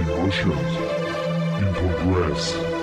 emotions in progress.